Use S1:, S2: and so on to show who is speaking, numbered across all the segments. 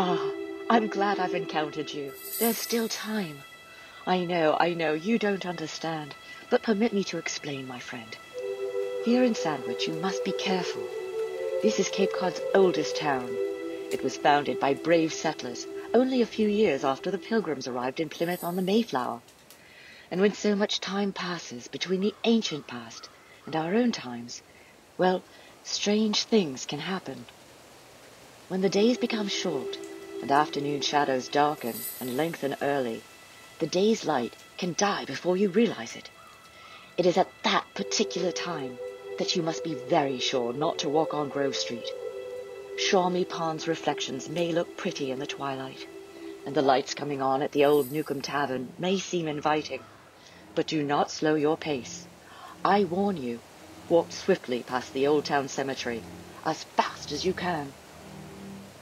S1: Ah, I'm glad I've encountered you. There's still time. I know, I know, you don't understand. But permit me to explain, my friend. Here in Sandwich, you must be careful. This is Cape Cod's oldest town. It was founded by brave settlers only a few years after the Pilgrims arrived in Plymouth on the Mayflower. And when so much time passes between the ancient past and our own times, well, strange things can happen. When the days become short and afternoon shadows darken and lengthen early, the day's light can die before you realize it. It is at that particular time that you must be very sure not to walk on Grove Street. Shawme Pond's reflections may look pretty in the twilight, and the lights coming on at the old Newcomb Tavern may seem inviting, but do not slow your pace. I warn you, walk swiftly past the Old Town Cemetery, as fast as you can.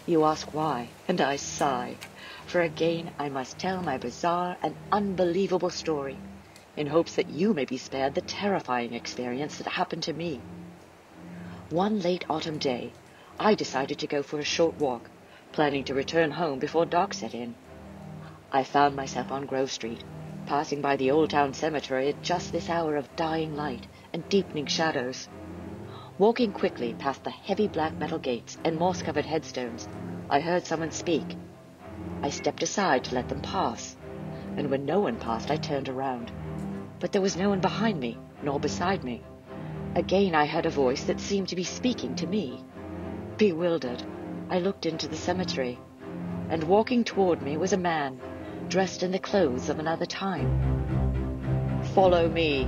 S1: You ask why, and I sigh, for again I must tell my bizarre and unbelievable story, in hopes that you may be spared the terrifying experience that happened to me. One late autumn day, I decided to go for a short walk, planning to return home before dark set in. I found myself on Grove Street, passing by the Old Town Cemetery at just this hour of dying light and deepening shadows. Walking quickly past the heavy black metal gates and moss-covered headstones, I heard someone speak. I stepped aside to let them pass, and when no one passed, I turned around. But there was no one behind me, nor beside me. Again I heard a voice that seemed to be speaking to me. Bewildered, I looked into the cemetery, and walking toward me was a man, dressed in the clothes of another time. Follow me,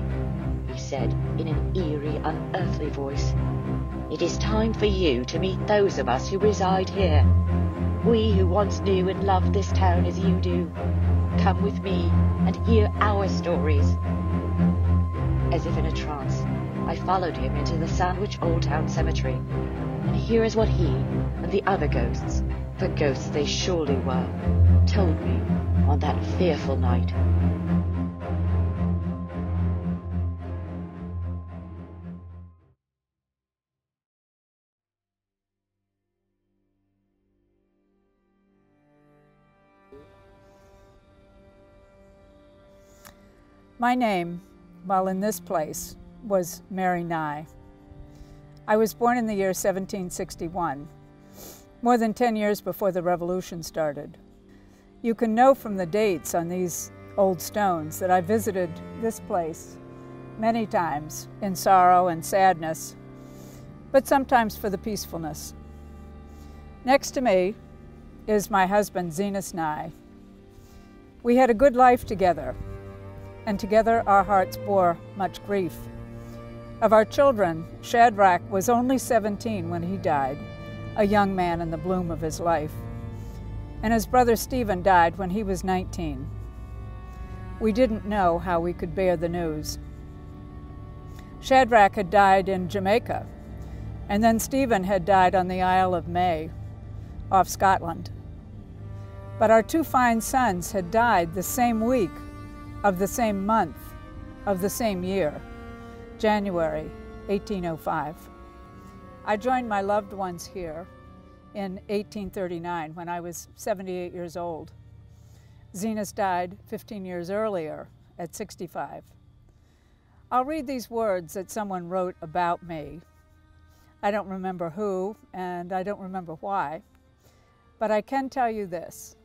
S1: said in an eerie, unearthly voice. It is time for you to meet those of us who reside here. We who once knew and loved this town as you do. Come with me and hear our stories. As if in a trance, I followed him into the Sandwich Old Town Cemetery. And here is what he and the other ghosts, for ghosts they surely were, told me on that fearful night.
S2: My name, while in this place, was Mary Nye. I was born in the year 1761, more than 10 years before the Revolution started. You can know from the dates on these old stones that I visited this place many times in sorrow and sadness, but sometimes for the peacefulness. Next to me is my husband, Zenas Nye. We had a good life together, and together our hearts bore much grief. Of our children, Shadrach was only 17 when he died, a young man in the bloom of his life. And his brother Stephen died when he was 19. We didn't know how we could bear the news. Shadrach had died in Jamaica, and then Stephen had died on the Isle of May, off Scotland. But our two fine sons had died the same week of the same month of the same year, January 1805. I joined my loved ones here in 1839 when I was 78 years old. Zenas died 15 years earlier at 65. I'll read these words that someone wrote about me. I don't remember who, and I don't remember why, but I can tell you this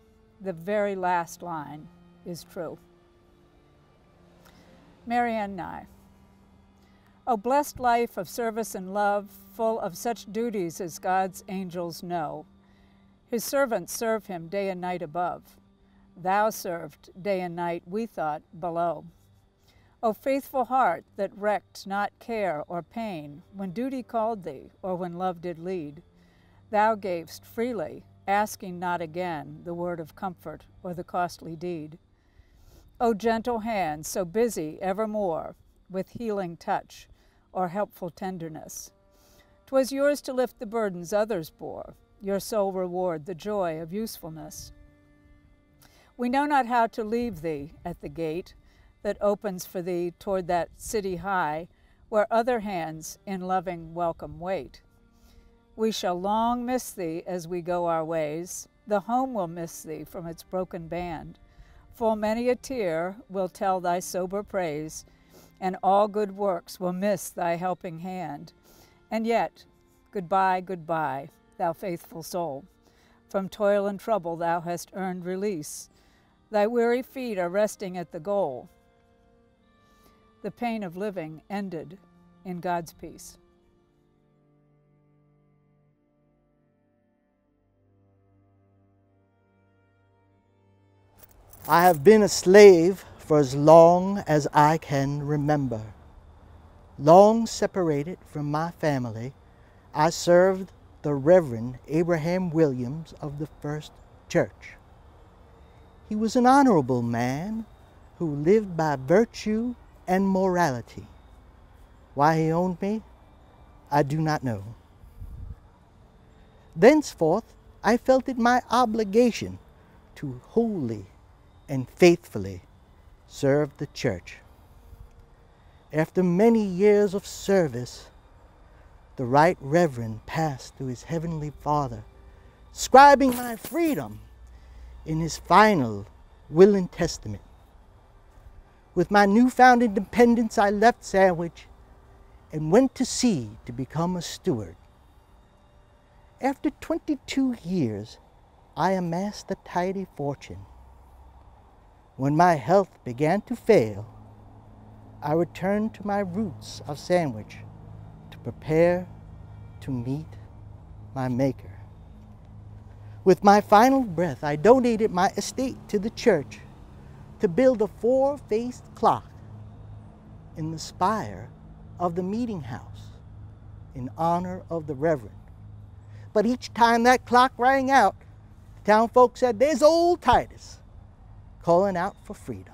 S2: the very last line is true. Marianne Nye. O blessed life of service and love, full of such duties as God's angels know. His servants serve him day and night above. Thou served day and night, we thought, below. O faithful heart that recked not care or pain when duty called thee or when love did lead, thou gavest freely, asking not again the word of comfort or the costly deed. O gentle hand, so busy evermore with healing touch or helpful tenderness. 'Twas yours to lift the burdens others bore, your sole reward the joy of usefulness. We know not how to leave thee at the gate that opens for thee toward that city high, where other hands in loving welcome wait. We shall long miss thee as we go our ways, The home will miss thee from its broken band. Full many a tear will tell thy sober praise, and all good works will miss thy helping hand. And yet, goodbye, goodbye, thou faithful soul. From toil and trouble thou hast earned release. Thy weary feet are resting at the goal. The pain of living ended in God's peace.
S3: I have been a slave for as long as I can remember. Long separated from my family, I served the Reverend Abraham Williams of the First Church. He was an honorable man who lived by virtue and morality. Why he owned me, I do not know. Thenceforth, I felt it my obligation to wholly and faithfully served the church. After many years of service, the Right Reverend passed to his Heavenly Father, scribing my freedom in his final will and testament. With my newfound independence, I left Sandwich and went to sea to become a steward. After 22 years, I amassed a tidy fortune when my health began to fail, I returned to my roots of Sandwich to prepare to meet my Maker. With my final breath, I donated my estate to the church to build a four faced clock in the spire of the meeting house in honor of the Reverend. But each time that clock rang out, the town folks said, There's old Titus calling out for freedom.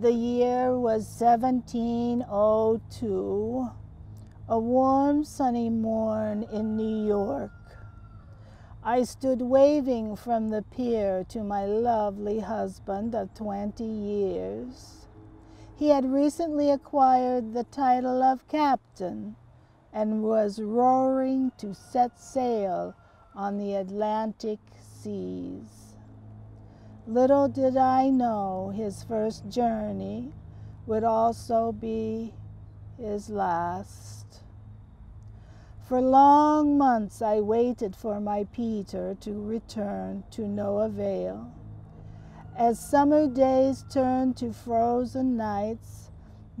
S4: The year was 1702, a warm sunny morn in New York. I stood waving from the pier to my lovely husband of 20 years. He had recently acquired the title of captain and was roaring to set sail on the Atlantic seas. Little did I know his first journey would also be his last. For long months I waited for my Peter to return to no avail. As summer days turned to frozen nights,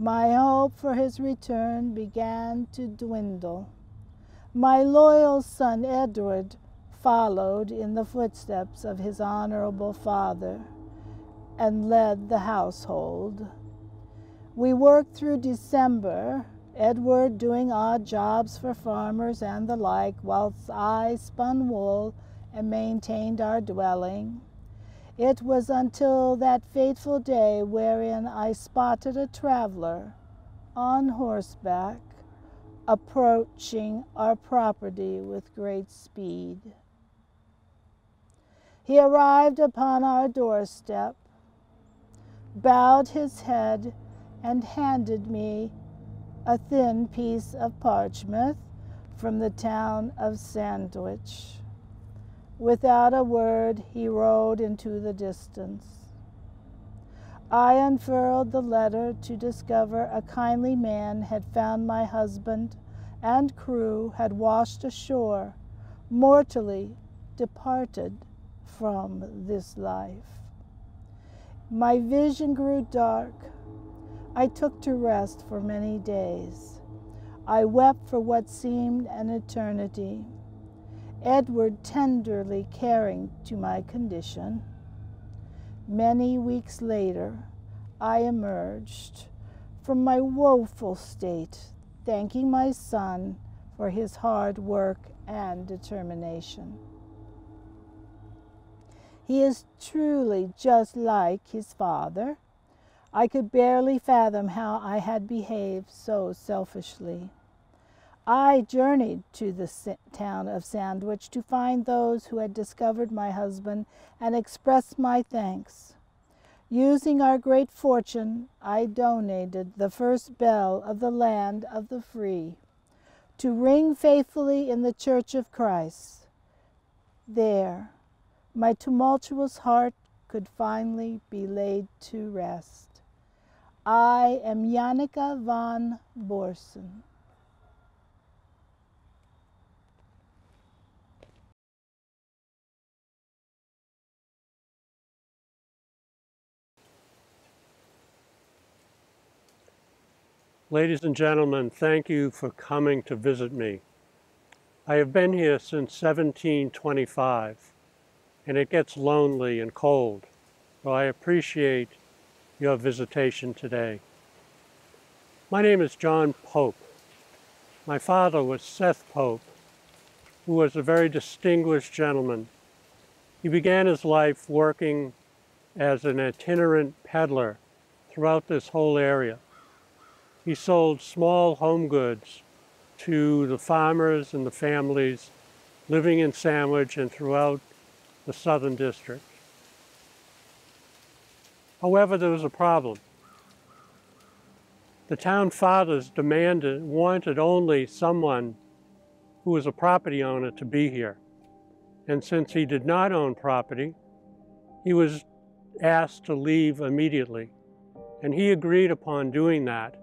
S4: my hope for his return began to dwindle. My loyal son Edward followed in the footsteps of his honorable father and led the household. We worked through December, Edward doing odd jobs for farmers and the like, whilst I spun wool and maintained our dwelling. It was until that fateful day wherein I spotted a traveler on horseback approaching our property with great speed. He arrived upon our doorstep, bowed his head, and handed me a thin piece of parchment from the town of Sandwich. Without a word, he rode into the distance. I unfurled the letter to discover a kindly man had found my husband and crew had washed ashore, mortally departed from this life. My vision grew dark. I took to rest for many days. I wept for what seemed an eternity. Edward tenderly caring to my condition. Many weeks later, I emerged from my woeful state, thanking my son for his hard work and determination. He is truly just like his father. I could barely fathom how I had behaved so selfishly. I journeyed to the town of Sandwich to find those who had discovered my husband and express my thanks. Using our great fortune, I donated the first bell of the land of the free to ring faithfully in the Church of Christ. There, my tumultuous heart could finally be laid to rest. I am Janneke van Borsen.
S5: Ladies and gentlemen, thank you for coming to visit me. I have been here since 1725, and it gets lonely and cold, so I appreciate your visitation today. My name is John Pope. My father was Seth Pope, who was a very distinguished gentleman. He began his life working as an itinerant peddler throughout this whole area he sold small home goods to the farmers and the families living in Sandwich and throughout the Southern District. However, there was a problem. The town fathers demanded, wanted only someone who was a property owner to be here. And since he did not own property, he was asked to leave immediately. And he agreed upon doing that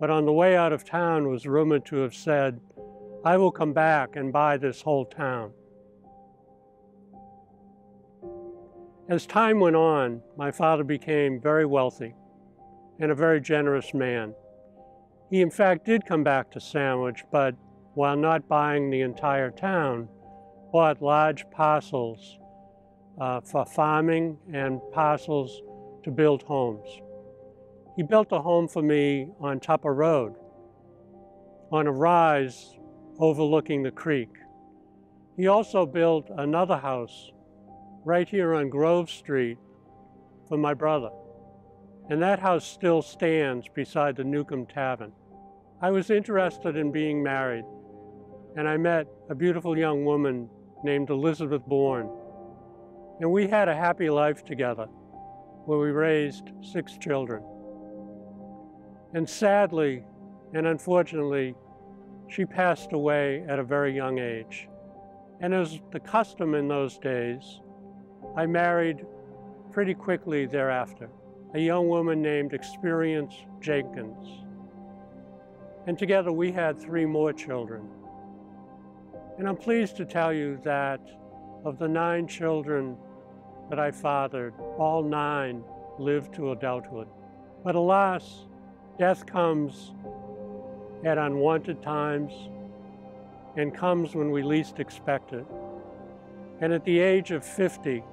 S5: but on the way out of town was rumored to have said, I will come back and buy this whole town. As time went on, my father became very wealthy and a very generous man. He, in fact, did come back to Sandwich, but while not buying the entire town, bought large parcels uh, for farming and parcels to build homes. He built a home for me on top Tupper Road, on a rise overlooking the creek. He also built another house right here on Grove Street for my brother. And that house still stands beside the Newcomb Tavern. I was interested in being married, and I met a beautiful young woman named Elizabeth Bourne. And we had a happy life together where we raised six children. And sadly and unfortunately, she passed away at a very young age. And as the custom in those days, I married pretty quickly thereafter a young woman named Experience Jenkins. And together we had three more children. And I'm pleased to tell you that of the nine children that I fathered, all nine lived to adulthood. But alas, Death comes at unwanted times and comes when we least expect it. And at the age of 50,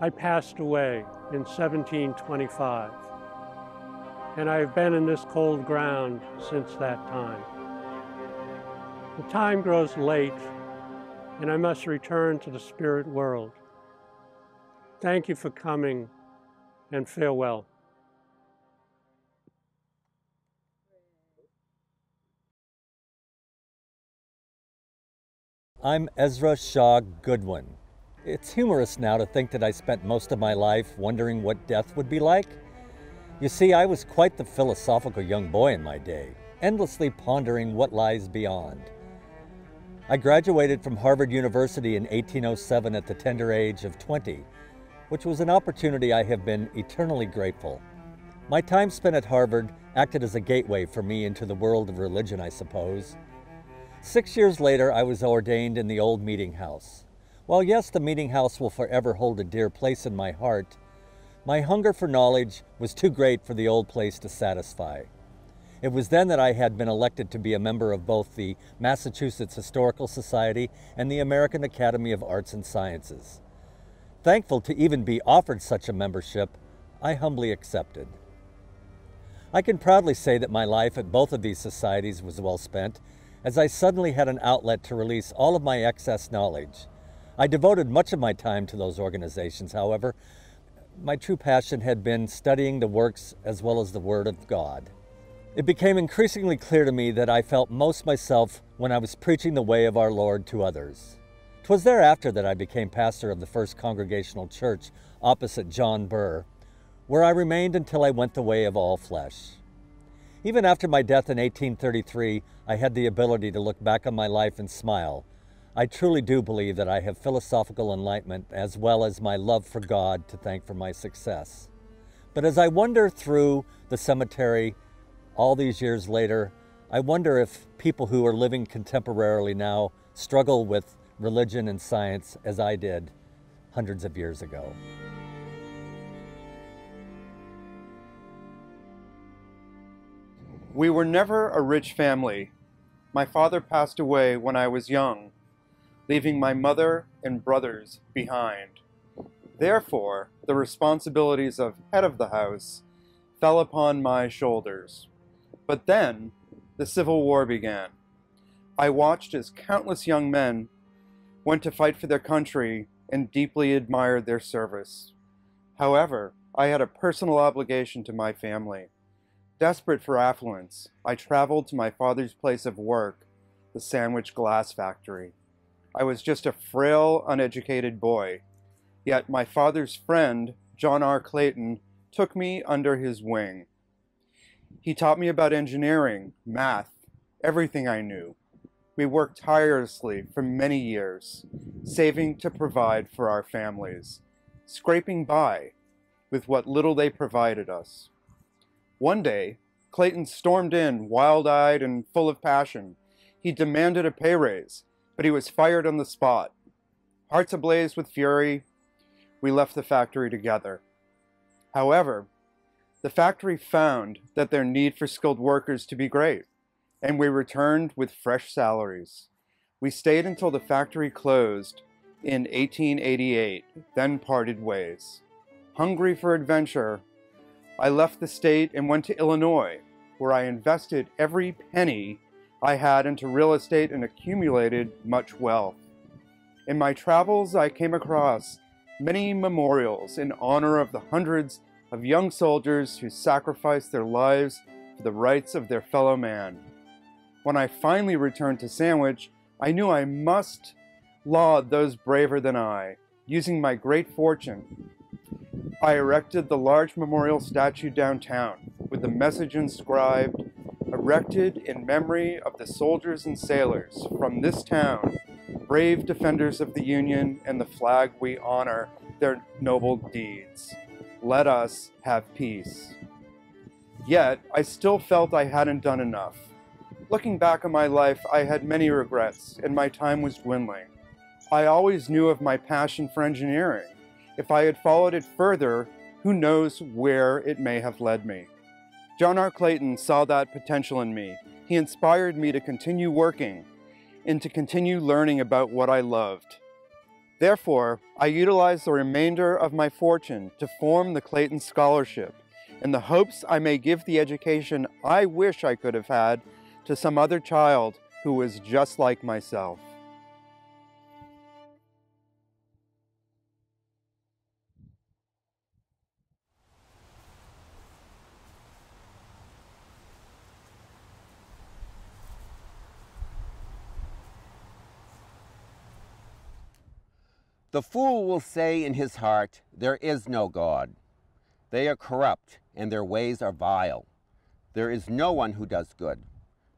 S5: I passed away in 1725. And I have been in this cold ground since that time. The time grows late, and I must return to the spirit world. Thank you for coming, and farewell.
S6: I'm Ezra Shaw Goodwin. It's humorous now to think that I spent most of my life wondering what death would be like. You see, I was quite the philosophical young boy in my day, endlessly pondering what lies beyond. I graduated from Harvard University in 1807 at the tender age of 20, which was an opportunity I have been eternally grateful. My time spent at Harvard acted as a gateway for me into the world of religion, I suppose. Six years later, I was ordained in the old meeting house. While yes, the meeting house will forever hold a dear place in my heart, my hunger for knowledge was too great for the old place to satisfy. It was then that I had been elected to be a member of both the Massachusetts Historical Society and the American Academy of Arts and Sciences. Thankful to even be offered such a membership, I humbly accepted. I can proudly say that my life at both of these societies was well spent as I suddenly had an outlet to release all of my excess knowledge. I devoted much of my time to those organizations, however. My true passion had been studying the works as well as the Word of God. It became increasingly clear to me that I felt most myself when I was preaching the way of our Lord to others. 'Twas thereafter that I became pastor of the First Congregational Church opposite John Burr, where I remained until I went the way of all flesh. Even after my death in 1833, I had the ability to look back on my life and smile. I truly do believe that I have philosophical enlightenment as well as my love for God to thank for my success. But as I wander through the cemetery all these years later, I wonder if people who are living contemporarily now struggle with religion and science as I did hundreds of years ago.
S7: We were never a rich family. My father passed away when I was young, leaving my mother and brothers behind. Therefore, the responsibilities of head of the house fell upon my shoulders. But then, the Civil War began. I watched as countless young men went to fight for their country and deeply admired their service. However, I had a personal obligation to my family. Desperate for affluence, I traveled to my father's place of work, the Sandwich Glass Factory. I was just a frail, uneducated boy. Yet my father's friend, John R. Clayton, took me under his wing. He taught me about engineering, math, everything I knew. We worked tirelessly for many years, saving to provide for our families, scraping by with what little they provided us. One day, Clayton stormed in, wild eyed and full of passion. He demanded a pay raise, but he was fired on the spot. Hearts ablaze with fury, we left the factory together. However, the factory found that their need for skilled workers to be great, and we returned with fresh salaries. We stayed until the factory closed in 1888, then parted ways. Hungry for adventure, I left the state and went to Illinois, where I invested every penny I had into real estate and accumulated much wealth. In my travels, I came across many memorials in honor of the hundreds of young soldiers who sacrificed their lives for the rights of their fellow man. When I finally returned to Sandwich, I knew I must laud those braver than I, using my great fortune I erected the large memorial statue downtown with the message inscribed, erected in memory of the soldiers and sailors from this town, brave defenders of the Union and the flag we honor their noble deeds. Let us have peace. Yet, I still felt I hadn't done enough. Looking back on my life, I had many regrets, and my time was dwindling. I always knew of my passion for engineering, if I had followed it further, who knows where it may have led me. John R. Clayton saw that potential in me. He inspired me to continue working and to continue learning about what I loved. Therefore, I utilized the remainder of my fortune to form the Clayton Scholarship in the hopes I may give the education I wish I could have had to some other child who was just like myself.
S8: The fool will say in his heart, There is no God. They are corrupt, and their ways are vile. There is no one who does good.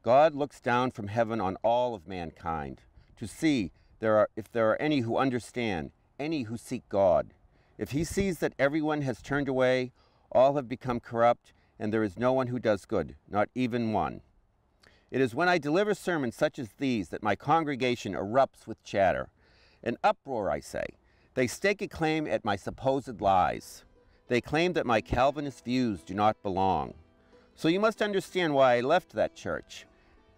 S8: God looks down from heaven on all of mankind to see there are, if there are any who understand, any who seek God. If he sees that everyone has turned away, all have become corrupt, and there is no one who does good, not even one. It is when I deliver sermons such as these that my congregation erupts with chatter. An uproar, I say. They stake a claim at my supposed lies. They claim that my Calvinist views do not belong. So you must understand why I left that church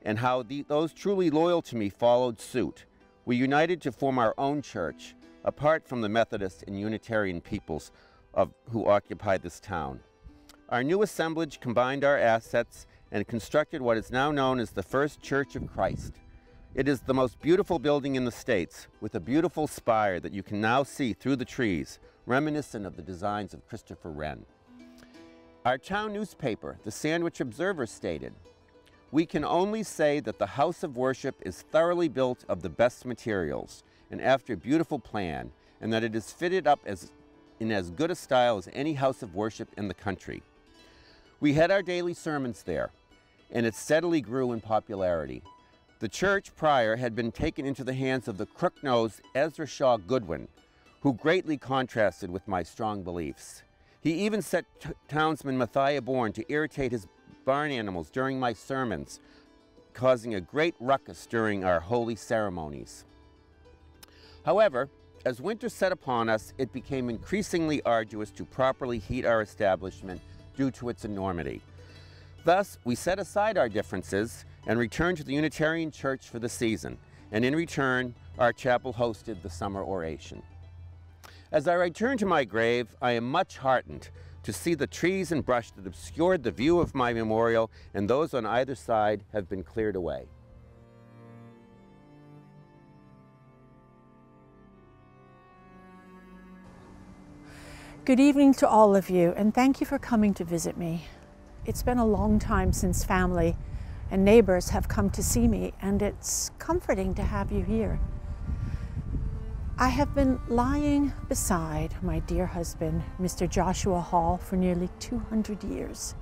S8: and how the, those truly loyal to me followed suit. We united to form our own church, apart from the Methodist and Unitarian peoples of, who occupied this town. Our new assemblage combined our assets and constructed what is now known as the First Church of Christ. It is the most beautiful building in the States, with a beautiful spire that you can now see through the trees, reminiscent of the designs of Christopher Wren. Our town newspaper, the Sandwich Observer, stated, We can only say that the house of worship is thoroughly built of the best materials, and after a beautiful plan, and that it is fitted up as, in as good a style as any house of worship in the country. We had our daily sermons there, and it steadily grew in popularity. The church prior had been taken into the hands of the crook-nosed Ezra Shaw Goodwin, who greatly contrasted with my strong beliefs. He even set townsman Matthias Bourne to irritate his barn animals during my sermons, causing a great ruckus during our holy ceremonies. However, as winter set upon us, it became increasingly arduous to properly heat our establishment due to its enormity. Thus, we set aside our differences and returned to the Unitarian Church for the season, and in return, our chapel hosted the summer oration. As I return to my grave, I am much heartened to see the trees and brush that obscured the view of my memorial and those on either side have been cleared away.
S9: Good evening to all of you, and thank you for coming to visit me. It's been a long time since family and neighbors have come to see me, and it's comforting to have you here. I have been lying beside my dear husband, Mr. Joshua Hall, for nearly 200 years.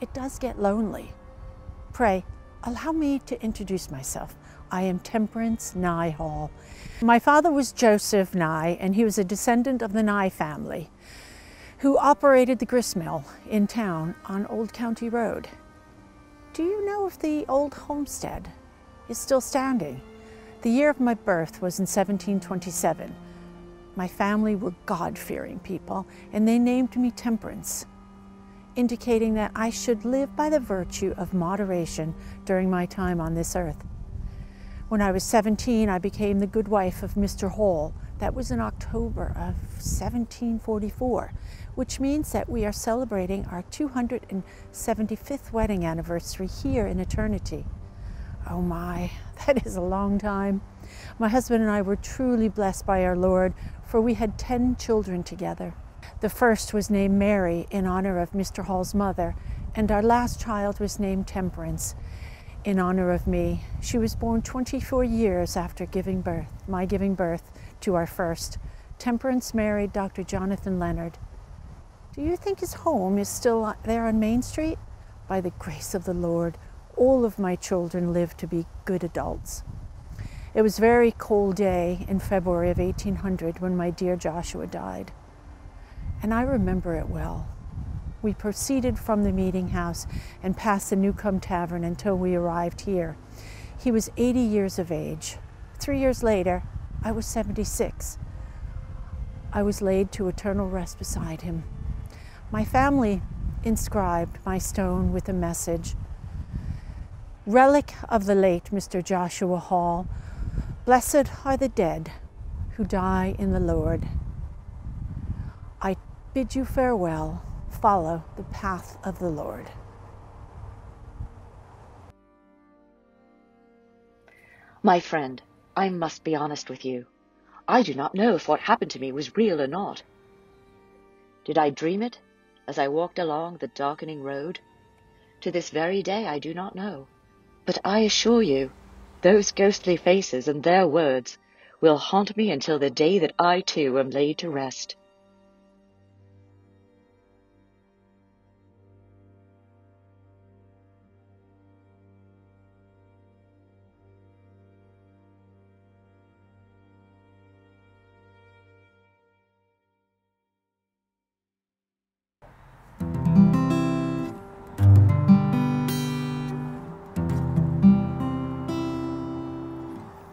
S9: It does get lonely. Pray, allow me to introduce myself. I am Temperance Nye Hall. My father was Joseph Nye, and he was a descendant of the Nye family who operated the grist mill in town on Old County Road. Do you know if the old homestead is still standing? The year of my birth was in 1727. My family were God fearing people, and they named me Temperance, indicating that I should live by the virtue of moderation during my time on this earth. When I was 17, I became the good wife of Mr. Hall. That was in October of 1744 which means that we are celebrating our 275th wedding anniversary here in eternity. Oh my, that is a long time. My husband and I were truly blessed by our Lord, for we had 10 children together. The first was named Mary in honor of Mr. Hall's mother, and our last child was named Temperance in honor of me. She was born 24 years after giving birth, my giving birth to our first. Temperance married Dr. Jonathan Leonard. Do you think his home is still there on Main Street? By the grace of the Lord, all of my children live to be good adults. It was a very cold day in February of 1800 when my dear Joshua died. And I remember it well. We proceeded from the meeting house and passed the Newcomb Tavern until we arrived here. He was 80 years of age. Three years later, I was 76. I was laid to eternal rest beside him. My family inscribed my stone with a message Relic of the late Mr. Joshua Hall, blessed are the dead who die in the Lord. I bid you farewell, follow the path of the Lord.
S1: My friend, I must be honest with you. I do not know if what happened to me was real or not. Did I dream it? As I walked along the darkening road? To this very day I do not know. But I assure you, those ghostly faces and their words will haunt me until the day that I too am laid to rest.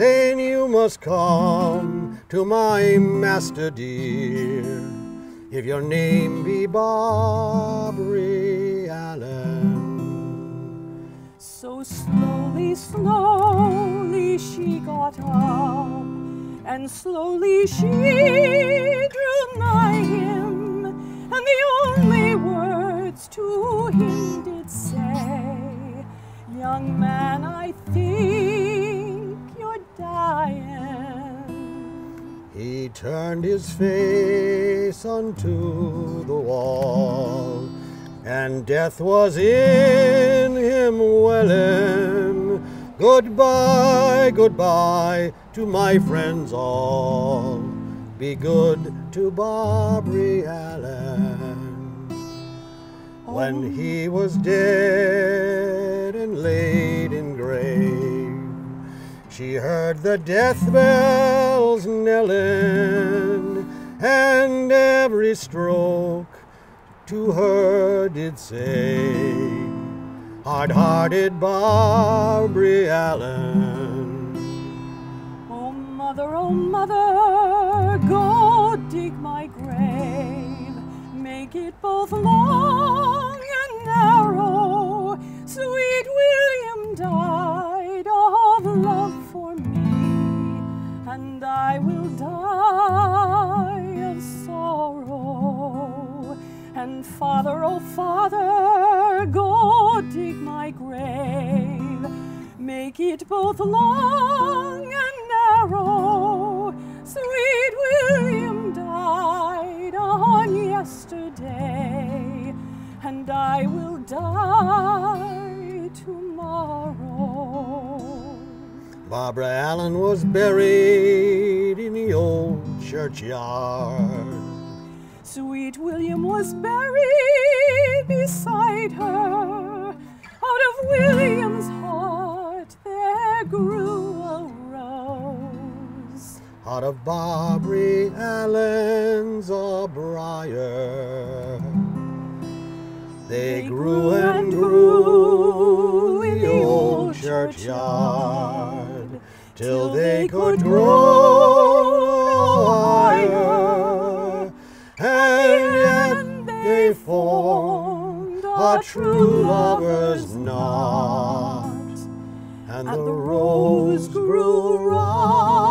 S10: saying, You must come to my master dear, if your name be Barbary Allen.
S9: So slowly, slowly she got up
S11: and slowly she drew nigh him, and the only words to him did say, Young man, I think
S10: turned his face unto the wall, and death was in him welling. Goodbye, goodbye to my friends all. Be good to Barbary Allen. When he was dead and laid in grave, she heard the death bells and every stroke to her did say, Hard-hearted Barbary Allen.
S11: Oh, mother, oh, mother, go dig my grave. Make it both long And father, oh father, go dig my grave. Make it both long and narrow. Sweet William died on yesterday, and I will die tomorrow.
S10: Barbara Allen was buried in the old churchyard.
S11: Sweet William was buried beside her. Out of William's heart there grew a rose.
S10: Out of Barbary Allen's a briar. They grew and grew in the old churchyard till they could grow higher, they formed true lovers knot, and the rose grew rot.